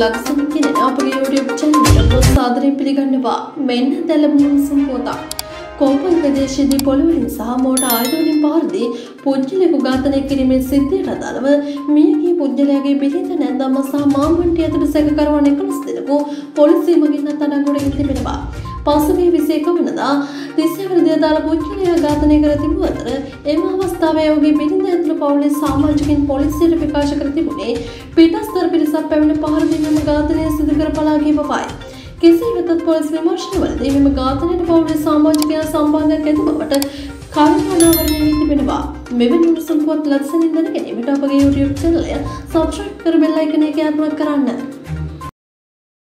ලක්ෂණ කියන අපගේ YouTube channel එක සාදරයෙන් පිළිගන්නවා. මෙන්න දැලමුණු සම්පෝතා. කෝපන් ප්‍රදේශයේදී පොළොවලින් සහ මෝට ආයුධවලින් පාරදී පුද්ගලයෙකු ඝාතනය කිරීමේ සිද්ධියට අදාළව මියගිය පුද්ගලයාගේ බිරිඳ නැන්දම්ම සහ මාමන්ටි ඇතුළු සැකකරුවන් 11 දෙනෙකු පොලිසිය මගින් අත්අඩංගුවට තිබෙනවා. පසුගිය 21 වනදා දිස්යවරදී අදාළ පුද්ගලයා ඝාතනය කර තිබූ අතර එම අවස්ථාවේ ඔහුගේ බිරිඳ ඇතුළු පවුලේ සමාජිකින් පොලිසියට ප්‍රකාශ කර තිබුණේ පිටස්තර පිරිසක් පැමිණ පහර දීමම ඝාතනය සිදු කර පලා ගිය බවයි. කෙසේ වෙතත් පොලිස් විමර්ශනවලදී මෙම ඝාතනයට පවුලේ සමාජිකයන් සම්බන්ධයක් ඇති බවට කරුණානාවරණය වී තිබෙනවා. මෙවැනි උණුසුම් පුවත් ලස්සනින් දැන ගැනීමට අපගේ YouTube චැනලය සබ්ස්ක්‍රයිබ් කර බෙල් අයිකනය ක්‍රියාත්මක කරන්න.